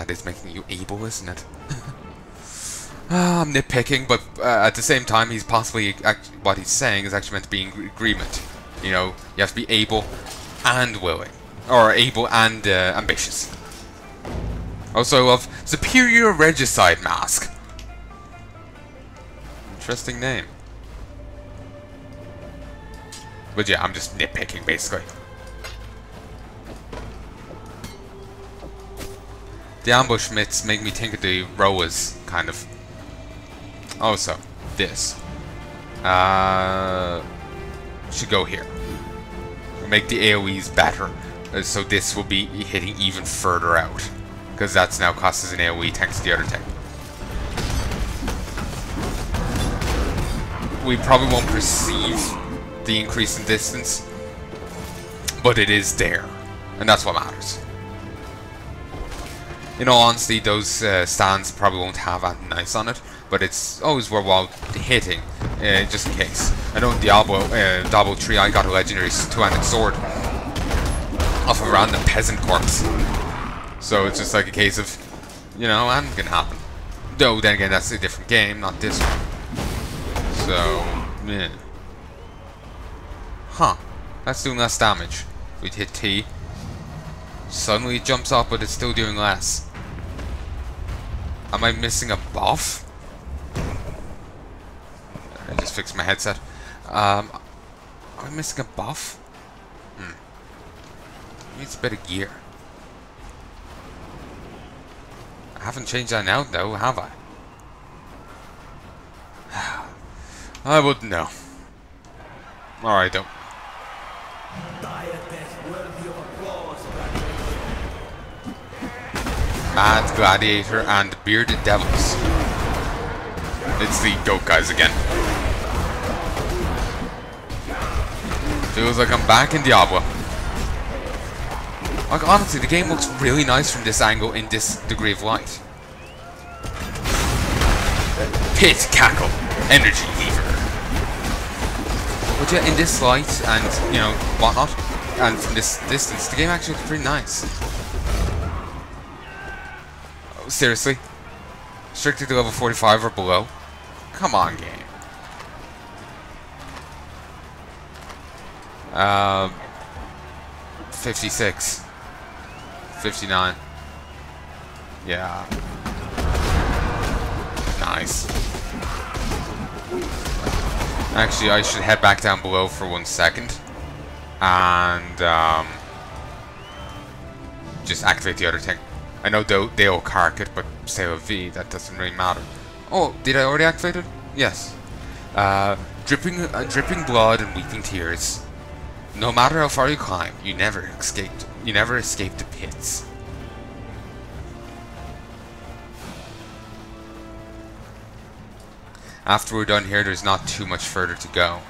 that is making you able, isn't it? Ah, I'm nitpicking, but uh, at the same time, he's possibly what he's saying is actually meant to be in agreement. You know, you have to be able and willing, or able and uh, ambitious. Also, of Superior Regicide Mask. Interesting name. But yeah, I'm just nitpicking basically. The ambush myths make me think of the rowers, kind of. Also, this. Uh, should go here. Make the AoEs better. Uh, so this will be hitting even further out. Because that's now cost as an AoE thanks to the other thing. We probably won't perceive the increase in distance. But it is there. And that's what matters. In all honesty, those uh, stands probably won't have anything nice on it but it's always worthwhile hitting, uh, just in case. I know in Diablo, uh, Diablo 3 I got a legendary two-handed sword off a random peasant corpse. So it's just like a case of, you know, anything can happen. Though, then again, that's a different game, not this one. So, yeah. Huh. That's doing less damage. We hit T. Suddenly it jumps up, but it's still doing less. Am I missing a buff? I just fixed my headset. Um, am I missing a buff? Hmm. Needs a bit of gear. I haven't changed that out though, have I? I wouldn't know. Alright, though. Mad Gladiator and Bearded Devils. It's the goat guys again. Feels like I'm back in Diablo. Like, honestly, the game looks really nice from this angle in this degree of light. Pit Cackle. Energy Heaver. But yeah, in this light and, you know, whatnot, and from this distance, the game actually looks pretty nice. Seriously? Strictly to level 45 or below? Come on, game. Um, 56. 59. Yeah. Nice. Actually, I should head back down below for one second. And, um, just activate the other thing. I know they'll, they'll cark it, but say a V, that doesn't really matter. Oh, did I already activate it? Yes. Uh, dripping, uh, dripping blood and weeping tears. No matter how far you climb, you never escaped. You never escape the pits. After we're done here, there's not too much further to go.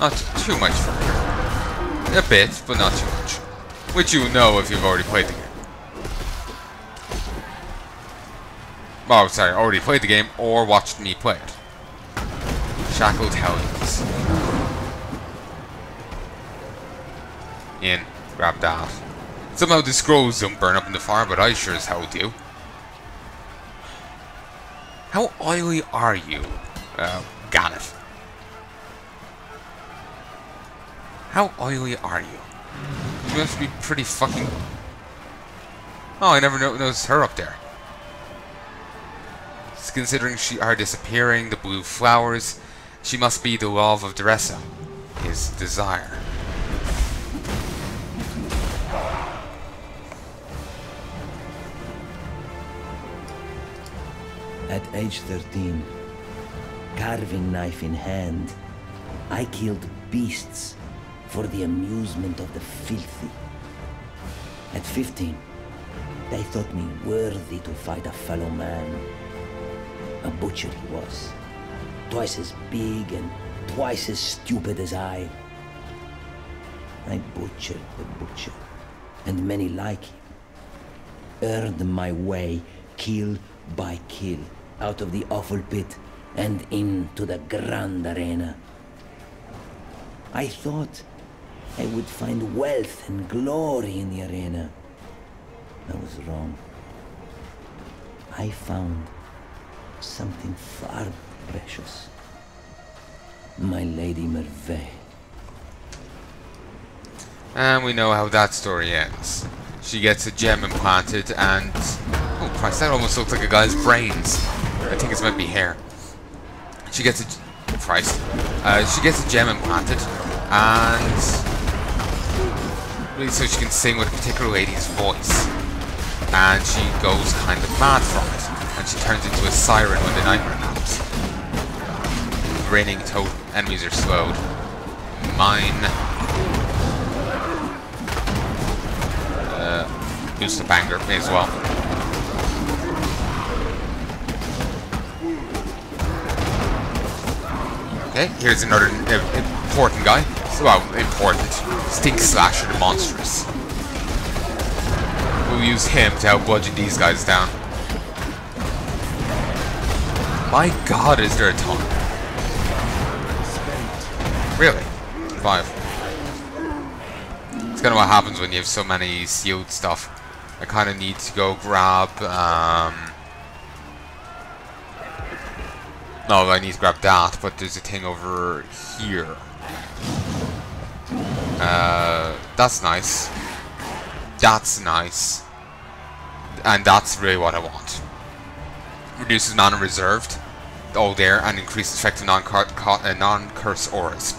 Not too much further. A bit, but not too much. Which you know if you've already played the game. Oh, sorry, already played the game or watched me play it. Shackled Hellions. In. Grab that. Somehow the scrolls don't burn up in the fire, but I sure as hell do. How oily are you, uh, Ganith? How oily are you? You must be pretty fucking... Oh, I never noticed her up there. Considering she are disappearing, the blue flowers, she must be the love of Daresso, his desire. At age 13, carving knife in hand, I killed beasts for the amusement of the filthy. At 15, they thought me worthy to fight a fellow man. A butcher he was, twice as big and twice as stupid as I. I butchered the butcher, and many like him. Earned my way, kill by kill, out of the awful pit and into the grand arena. I thought I would find wealth and glory in the arena. I was wrong. I found something far precious. My Lady Merveil. And we know how that story ends. She gets a gem implanted and... Oh Christ, that almost looks like a guy's brains. I think it's meant to be hair. She gets a... Christ. Uh, she gets a gem implanted and... So she can sing with a particular lady's voice. And she goes kind of mad from it. And she turns into a siren when the nightmare comes. Raining toad enemies are slowed. Mine use the banger may as well. Okay, here's another uh, important guy. Well, important. Stink Slasher the Monstrous. We'll use him to help bludgeon these guys down. My god, is there a ton? Really? Five. It's kind of what happens when you have so many sealed stuff. I kind of need to go grab... Um, no, I need to grab that, but there's a thing over here. Uh, that's nice. That's nice. And that's really what I want. Reduces mana reserved, all there, and increases effective uh, non-curse auras.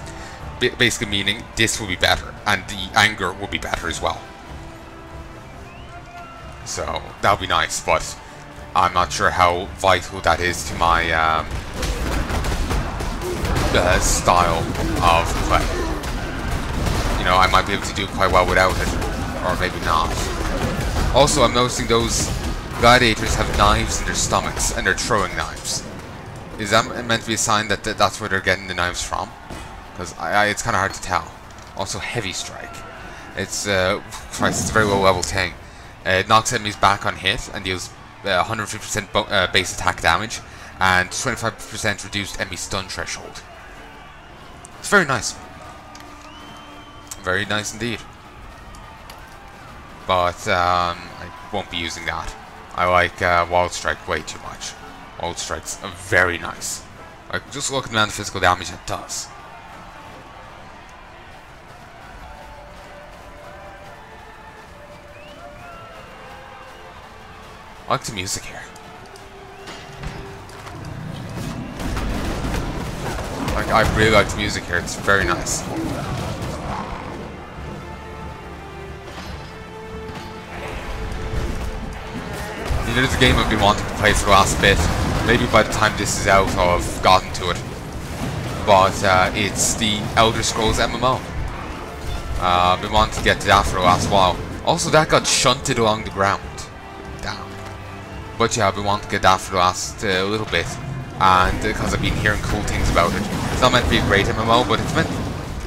B basically meaning this will be better, and the anger will be better as well. So that would be nice, but I'm not sure how vital that is to my um, uh, style of play. You know, I might be able to do quite well without it, or maybe not. Also, I'm noticing those gladiators have knives in their stomachs, and they're throwing knives. Is that meant to be a sign that th that's where they're getting the knives from? Because it's kind of hard to tell. Also, heavy strike. It's, uh, Christ, it's a very low level thing. Uh, it knocks enemies back on hit and deals 150% uh, uh, base attack damage and 25% reduced enemy stun threshold. It's very nice. Very nice indeed. But um, I won't be using that. I like uh, Wild Strike way too much. Wild Strike's very nice. Like, just look at the amount of physical damage it does. I like the music here. Like, I really like the music here. It's very nice. It is a game I've been wanting to play for the last bit. Maybe by the time this is out, I'll have gotten to it. But uh, it's the Elder Scrolls MMO. Uh, I've been wanting to get to that for the last while. Also, that got shunted along the ground. Damn. But yeah, I've been wanting to get that for the last uh, little bit, and because uh, I've been hearing cool things about it. It's not meant to be a great MMO, but it's meant.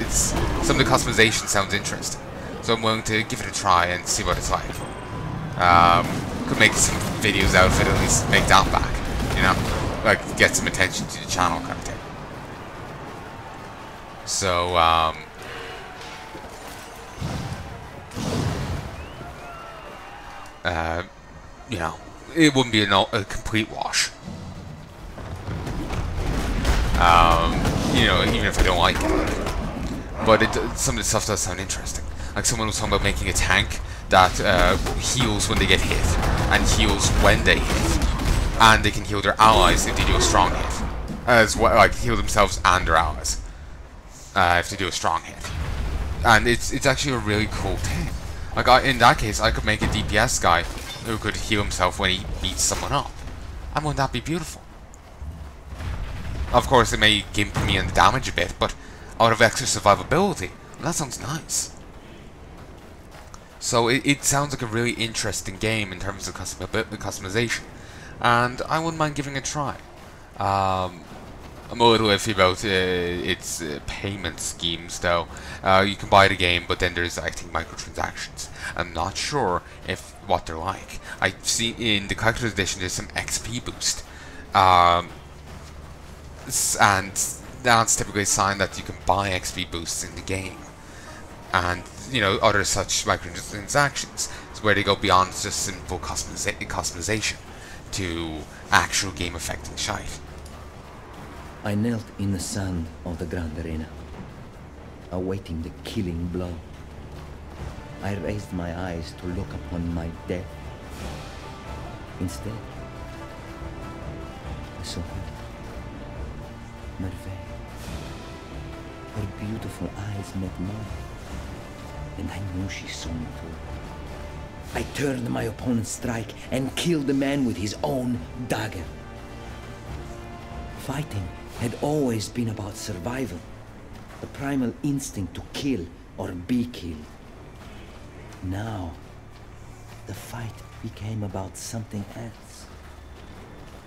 It's some of the customization sounds interesting, so I'm willing to give it a try and see what it's like. Um, could make some videos out of it, at least make that back, you know, like get some attention to the channel kind of thing. So, um, uh, you know, it wouldn't be a, a complete wash. Um, you know, even if I don't like it. But it, some of the stuff does sound interesting. Like someone was talking about making a tank that uh, heals when they get hit, and heals when they hit. And they can heal their allies if they do a strong hit. As well, like heal themselves and their allies. Uh, if they do a strong hit. And it's it's actually a really cool thing. Like I, in that case, I could make a DPS guy who could heal himself when he beats someone up. And wouldn't that be beautiful? Of course, it may gimp me in the damage a bit, but out of extra survivability. That sounds nice. So it, it sounds like a really interesting game in terms of custom customization. And I wouldn't mind giving it a try. Um, I'm a little iffy about uh, its uh, payment schemes, though. Uh, you can buy the game, but then there's, I think, microtransactions. I'm not sure if what they're like. I see in the collector's edition there's some XP boost, um, and that's typically a sign that you can buy XP boosts in the game, and you know other such microtransactions. It's where they go beyond just simple customiza customization to actual game affecting shite. I knelt in the sand of the Grand Arena, awaiting the killing blow. I raised my eyes to look upon my death. Instead, I saw her. Merve. Her beautiful eyes met mine, and I knew she saw me too. I turned my opponent's strike and killed the man with his own dagger. Fighting had always been about survival, the primal instinct to kill or be killed. Now, the fight became about something else.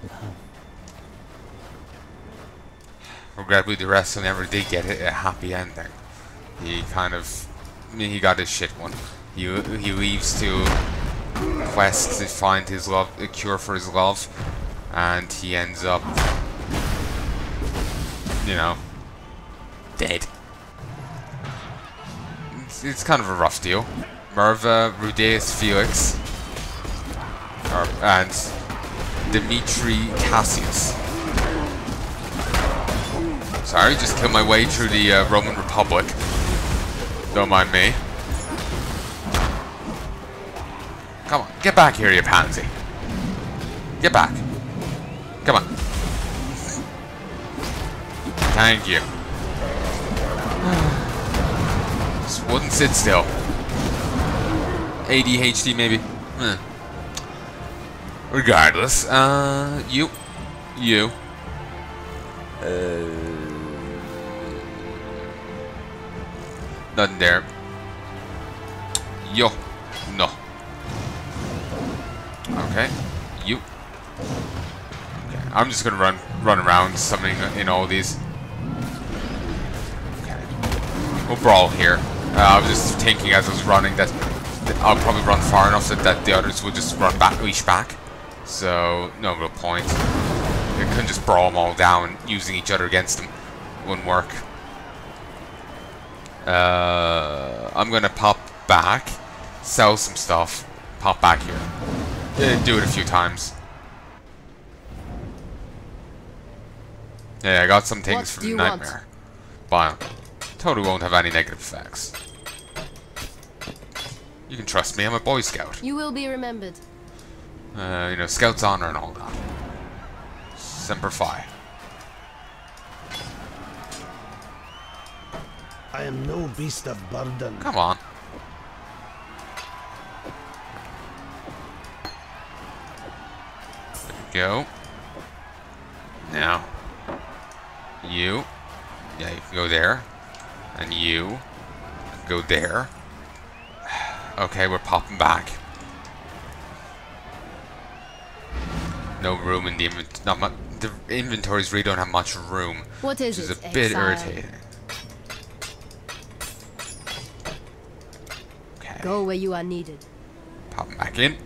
Love. Regrettably, the wrestler never did get a happy ending. He kind of, he got his shit one. He he leaves to quest to find his love, a cure for his love, and he ends up, you know, dead. It's, it's kind of a rough deal. Merva, Rudeus Felix, or, and Dimitri Cassius. Sorry, just killed my way through the uh, Roman Republic. Don't mind me. Come on, get back here, you pansy. Get back. Come on. Thank you. Just wouldn't sit still. ADHD, maybe? Regardless, uh, you. You. Nothing there. Yo. No. Okay. You. Okay. I'm just gonna run run around summoning in all these. Okay. We'll brawl here. Uh, I was just thinking as I was running that, I'll probably run far enough that, that the others will just run back, leash back. So, no real point. You couldn't just brawl them all down using each other against them. Wouldn't work. Uh, I'm gonna pop back, sell some stuff, pop back here. Yeah, do it a few times. Yeah, I got some things What from you Nightmare. But totally won't have any negative effects. You can trust me, I'm a Boy Scout. You will be remembered. Uh, you know, Scout's honor and all that. Semper Fi. I am no beast of burden. Come on. There we go. Now, you. Yeah, you can go there. And you. Go there. Okay, we're popping back. No room in the invent. Not much. The inventories really don't have much room, What which is is it, a bit exile? irritating. Go where you are needed. Pop back in.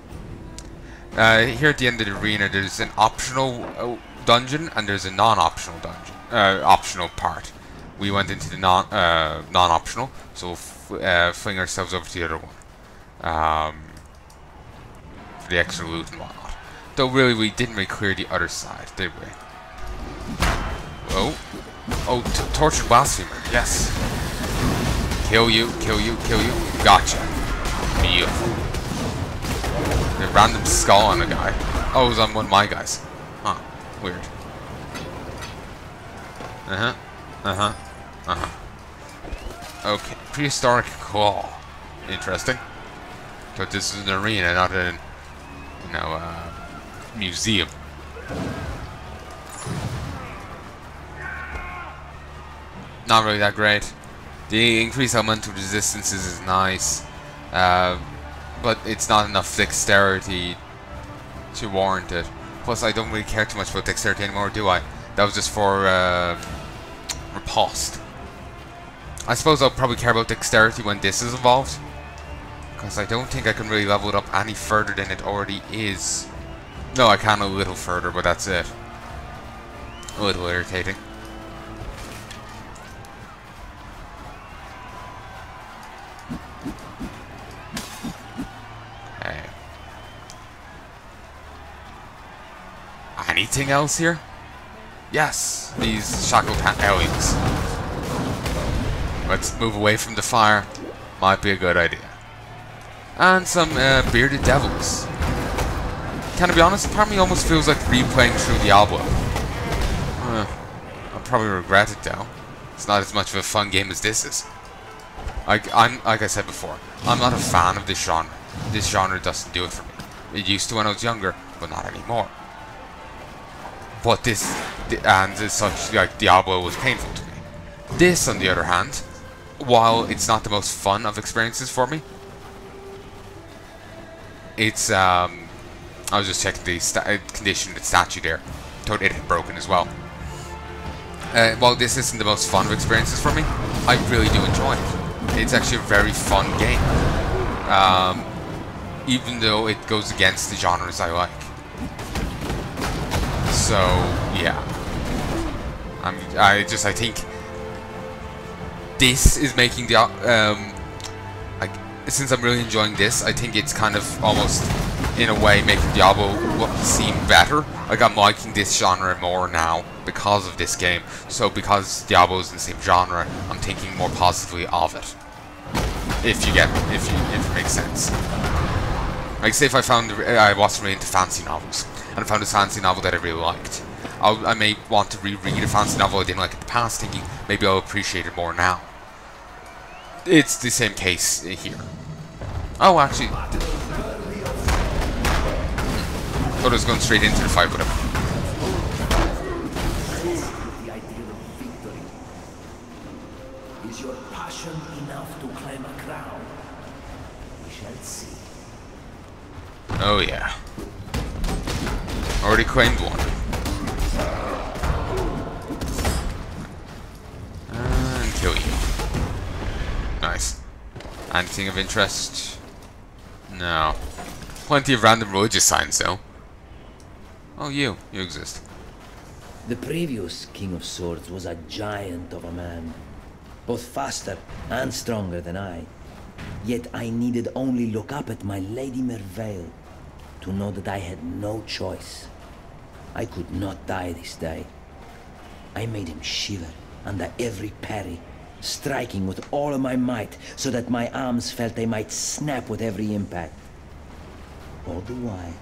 Uh, here at the end of the arena, there's an optional uh, dungeon and there's a non-optional dungeon, uh, optional part. We went into the non uh, non-optional, so uh, fling ourselves over to the other one um, for the extra loot and whatnot. Though really, we didn't really clear the other side, did we? Oh, oh, tortured blasphemer, yes. Kill you, kill you, kill you. Gotcha. Beautiful. A random skull on a guy. Oh, it was on one of my guys. Huh. Weird. Uh-huh. Uh-huh. Uh-huh. Okay. Prehistoric claw. Interesting. But this is an arena, not a, you know, uh, museum. Not really that great. The increased elemental resistances is nice. Uh, but it's not enough dexterity to warrant it. Plus, I don't really care too much about dexterity anymore, do I? That was just for uh. I suppose I'll probably care about dexterity when this is involved. Because I don't think I can really level it up any further than it already is. No, I can a little further, but that's it. A little irritating. Anything else here? Yes, these shackled hellions. Let's move away from the fire. Might be a good idea. And some uh, bearded devils. Can I be honest? Part of me almost feels like replaying through Diablo. Uh, I'll probably regret it though. It's not as much of a fun game as this is. I'm, like I said before, I'm not a fan of this genre. This genre doesn't do it for me. It used to when I was younger, but not anymore. But this, and such, like Diablo was painful to me. This, on the other hand, while it's not the most fun of experiences for me, it's um, I was just checking the sta condition of the statue there. Thought it had broken as well. Uh, while this isn't the most fun of experiences for me, I really do enjoy it. It's actually a very fun game. Um, even though it goes against the genres I like. So, yeah. I'm, I just, I think this is making the, um, like, since I'm really enjoying this, I think it's kind of almost, in a way, making Diablo seem better. Like, I'm liking this genre more now because of this game. So, because Diablo is in the same genre, I'm thinking more positively of it. If you get, if you, if it makes sense. Like, say if I found, I wasn't really into fancy novels, and I found a fancy novel that I really liked. I'll, i may want to reread a fancy novel I didn't like in the past, thinking maybe I'll appreciate it more now. It's the same case here. Oh, actually... Hmm. Thought I was going straight into the fight with him. The ideal of victory. Is your passion enough to claim a crown? We shall see. Oh yeah. Already claimed one. And kill you. Nice. Anything of interest? No. Plenty of random religious signs though. Oh you. You exist. The previous King of Swords was a giant of a man, both faster and stronger than I. Yet I needed only look up at my Lady Merveil to know that I had no choice. I could not die this day. I made him shiver under every parry, striking with all of my might so that my arms felt they might snap with every impact. All the while,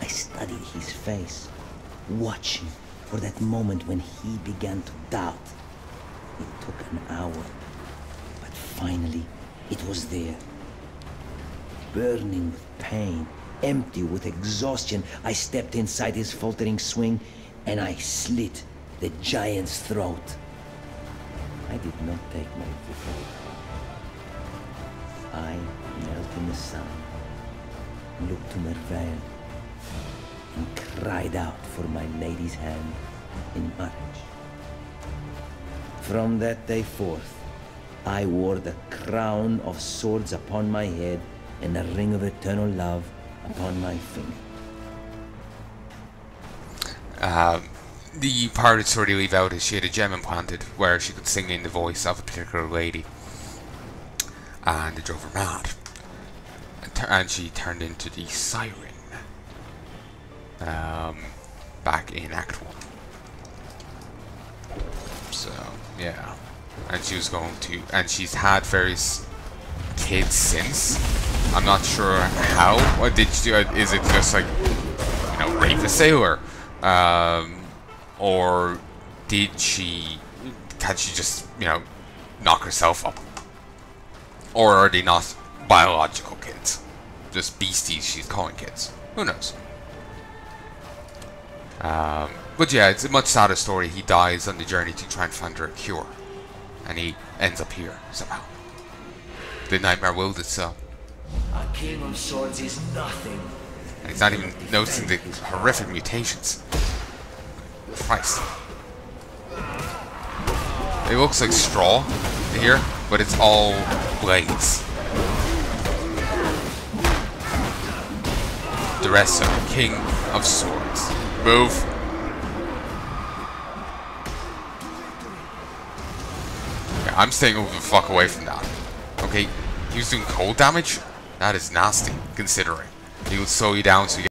I studied his face, watching for that moment when he began to doubt. It took an hour, but finally it was there. Burning with pain, empty with exhaustion, I stepped inside his faltering swing and I slit the giant's throat. I did not take my victory. I knelt in the sun, looked to Merveil, and cried out for my lady's hand in marriage. From that day forth, I wore the crown of swords upon my head and the ring of eternal love upon my finger. Um, the part of story leave out is she had a gem implanted where she could sing in the voice of a particular lady. And it drove her mad. And she turned into the siren. Um, back in Act 1. So, yeah. And she was going to, and she's had various kids since. I'm not sure how. What did she do? Is it just like, you know, rape a sailor? Um, or did she, had she just, you know, knock herself up? Or are they not biological kids? Just beasties she's calling kids. Who knows? Um, but yeah, it's a much sadder story. He dies on the journey to try and find her a cure. And he ends up here, somehow. The Nightmare willed itself. A king of swords is nothing. And he's not even noticing the horrific mutations. Christ. It looks like straw here, but it's all blades. The rest of King of Swords. Move. Yeah, I'm staying over the fuck away from that. Okay, he was doing cold damage? That is nasty, considering. He would slow you down so you